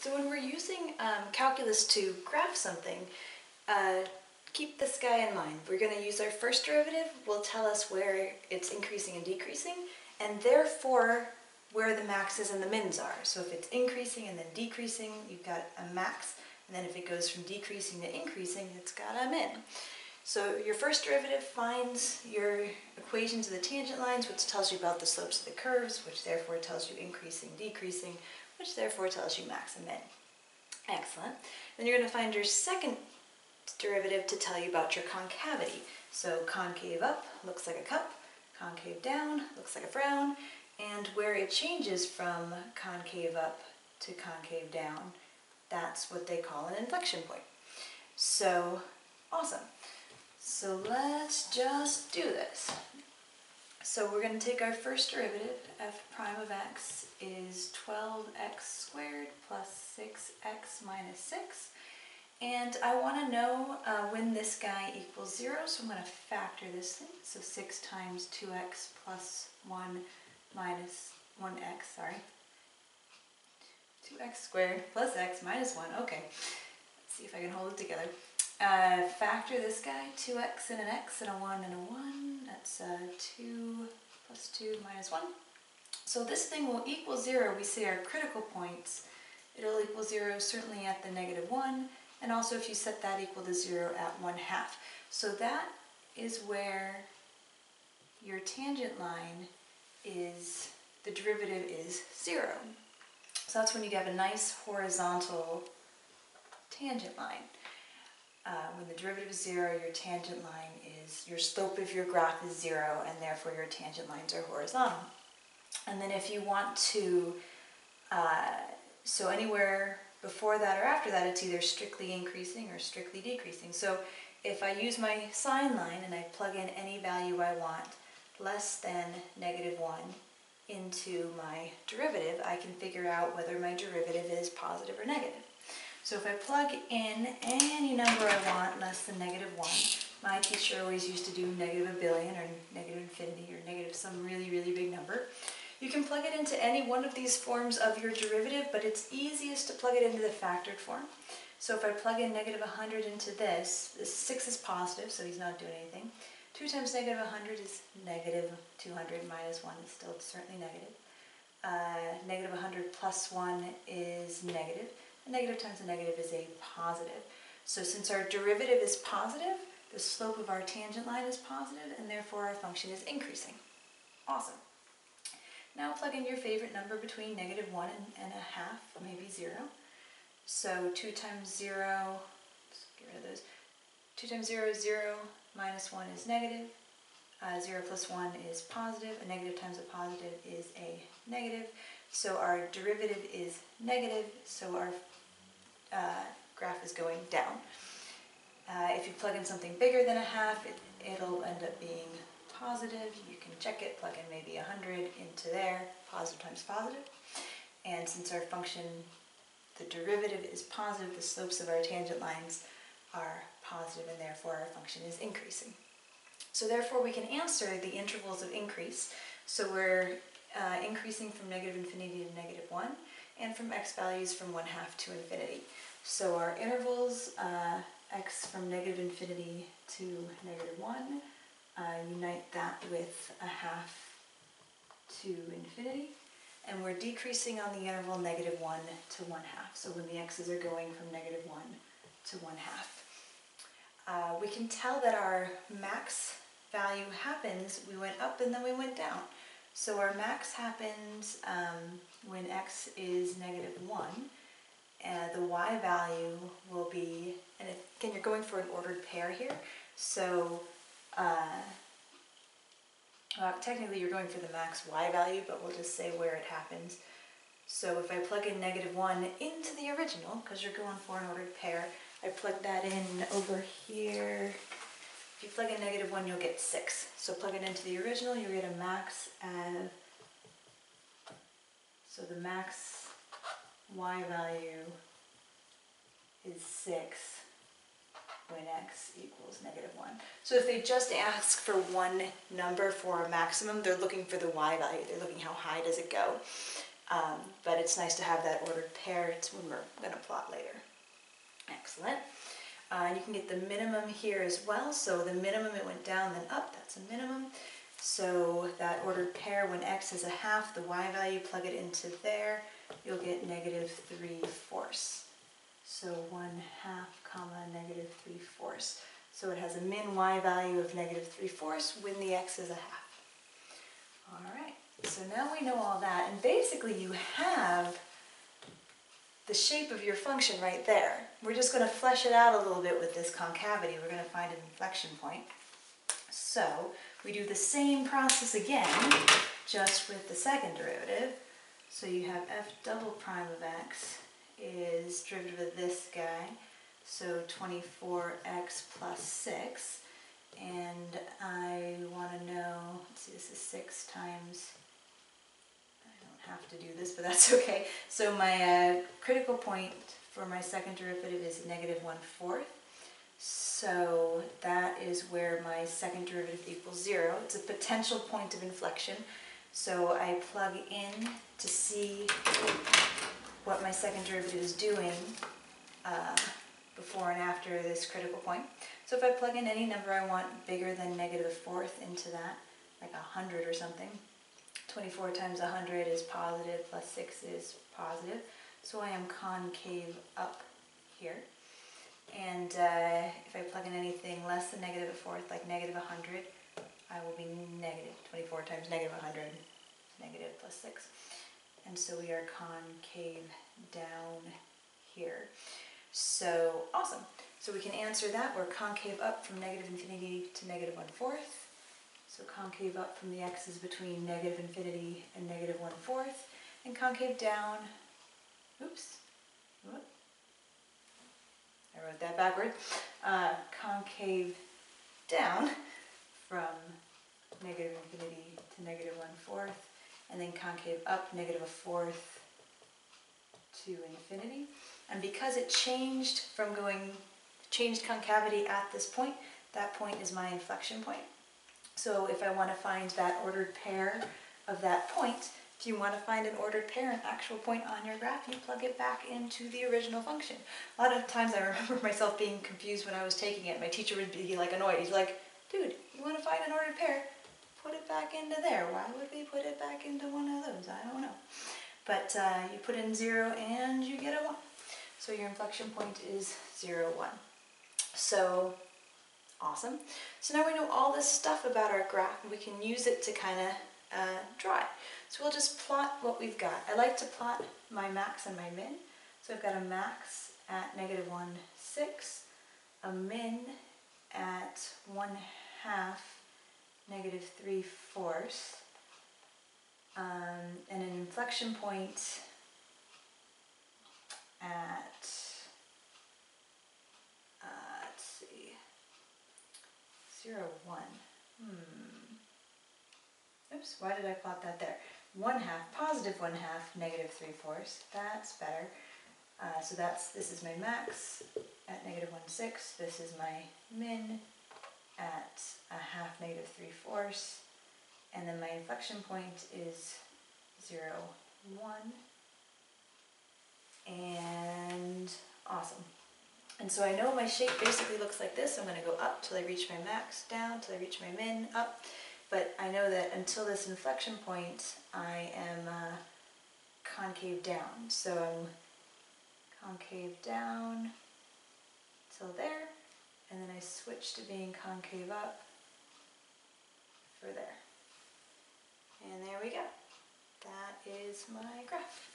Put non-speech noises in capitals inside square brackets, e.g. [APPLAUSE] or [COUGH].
So when we're using um, calculus to graph something, uh, keep this guy in mind. We're going to use our first derivative, will tell us where it's increasing and decreasing, and therefore where the maxes and the mins are. So if it's increasing and then decreasing, you've got a max, and then if it goes from decreasing to increasing, it's got a min. So your first derivative finds your equations of the tangent lines, which tells you about the slopes of the curves, which therefore tells you increasing, decreasing, which therefore tells you max and min. Excellent. Then you're going to find your second derivative to tell you about your concavity. So concave up looks like a cup, concave down looks like a frown, and where it changes from concave up to concave down, that's what they call an inflection point. So, awesome. So let's just do this. So we're going to take our first derivative, f prime of x is 12x squared plus 6x minus 6. And I want to know uh, when this guy equals 0, so I'm going to factor this thing. So 6 times 2x plus 1 minus 1x, sorry. 2x squared plus x minus 1, okay. Let's see if I can hold it together. Uh, factor this guy, 2x and an x and a 1 and a 1. That's uh, 2 plus 2 minus 1. So this thing will equal 0. We say our critical points. It'll equal 0 certainly at the negative 1, and also if you set that equal to 0 at 1 half. So that is where your tangent line is, the derivative is 0. So that's when you have a nice horizontal tangent line. Uh, when the derivative is zero, your tangent line is, your slope of your graph is zero, and therefore your tangent lines are horizontal. And then if you want to, uh, so anywhere before that or after that, it's either strictly increasing or strictly decreasing. So if I use my sign line and I plug in any value I want less than negative 1 into my derivative, I can figure out whether my derivative is positive or negative. So if I plug in any number I want less than negative 1, my teacher always used to do negative a billion or negative infinity or negative some really, really big number. You can plug it into any one of these forms of your derivative, but it's easiest to plug it into the factored form. So if I plug in negative 100 into this, this 6 is positive, so he's not doing anything. 2 times negative 100 is negative 200 minus 1 is still certainly negative. Uh, negative 100 plus 1 is negative. Negative times a negative is a positive. So since our derivative is positive, the slope of our tangent line is positive, and therefore our function is increasing. Awesome. Now plug in your favorite number between negative 1 and, and a half, maybe 0. So 2 times 0, let's get rid of those. 2 times 0 is 0, minus 1 is negative, uh, 0 plus 1 is positive, a negative times a positive is a negative. So our derivative is negative, so our uh, graph is going down. Uh, if you plug in something bigger than a half, it, it'll end up being positive. You can check it, plug in maybe 100 into there, positive times positive. And since our function, the derivative is positive, the slopes of our tangent lines are positive, and therefore our function is increasing. So therefore we can answer the intervals of increase. So we're uh, increasing from negative infinity to negative 1, and from x values from 1 half to infinity. So our intervals, uh, x from negative infinity to negative 1, uh, unite that with a half to infinity, and we're decreasing on the interval negative 1 to 1 half. So when the x's are going from negative 1 to 1 half. Uh, we can tell that our max value happens, we went up and then we went down. So our max happens um, when x is negative 1. And the y value will be, and again, you're going for an ordered pair here. So uh, well, technically you're going for the max y value, but we'll just say where it happens. So if I plug in negative 1 into the original, because you're going for an ordered pair, I plug that in over here if you plug in negative 1, you'll get 6. So plug it into the original, you'll get a max of, so the max y value is 6 when x equals negative 1. So if they just ask for one number for a maximum, they're looking for the y value. They're looking how high does it go. Um, but it's nice to have that ordered pair. It's when we're going to plot later. Excellent. Uh, you can get the minimum here as well. So the minimum, it went down, then up. That's a minimum. So that ordered pair, when x is a half, the y value, plug it into there, you'll get negative 3 fourths. So 1 half comma negative 3 fourths. So it has a min y value of negative 3 fourths when the x is a half. All right, so now we know all that. And basically you have the shape of your function right there. We're just going to flesh it out a little bit with this concavity. We're going to find an inflection point. So we do the same process again, just with the second derivative. So you have f double prime of x is derivative of this guy, so 24x plus 6. And I want to know, let's see, this is 6 times, to do this, but that's [LAUGHS] okay. So my uh, critical point for my second derivative is negative 1 fourth. So that is where my second derivative equals zero. It's a potential point of inflection. So I plug in to see what my second derivative is doing uh, before and after this critical point. So if I plug in any number I want bigger than negative fourth into that, like a 100 or something, 24 times 100 is positive plus 6 is positive. So I am concave up here. And uh, if I plug in anything less than negative a fourth, like negative 100, I will be negative. 24 times negative 100, negative plus 6. And so we are concave down here. So awesome. So we can answer that. We're concave up from negative infinity to negative 1 fourth. So concave up from the x's between negative infinity and negative 1 fourth. And concave down, oops, I wrote that backward, uh, concave down from negative infinity to negative one fourth, and then concave up negative a fourth to infinity. And because it changed from going, changed concavity at this point, that point is my inflection point. So if I want to find that ordered pair of that point, if you want to find an ordered pair, an actual point on your graph, you plug it back into the original function. A lot of times I [LAUGHS] remember myself being confused when I was taking it. My teacher would be like annoyed. He's like, dude, you want to find an ordered pair? Put it back into there. Why would we put it back into one of those? I don't know. But uh, you put in 0 and you get a 1. So your inflection point is 0, 1. So awesome. So now we know all this stuff about our graph and we can use it to kind of uh, draw it. So we'll just plot what we've got. I like to plot my max and my min. So I've got a max at negative 1, 6, a min at 1 half, negative 3 fourths, um, and an inflection point at, uh, let's see, 0, 1. Hmm. Oops, why did I plot that there? 1 half, positive 1 half, negative 3 fourths. That's better. Uh, so that's, this is my max at negative 1 6. This is my min at a half negative 3 fourths. And then my inflection point is 0, 1. And awesome. And so I know my shape basically looks like this. I'm going to go up till I reach my max, down till I reach my min, up. But I know that until this inflection point, I am uh, concave down. So I'm concave down till there, and then I switch to being concave up for there. And there we go. That is my graph.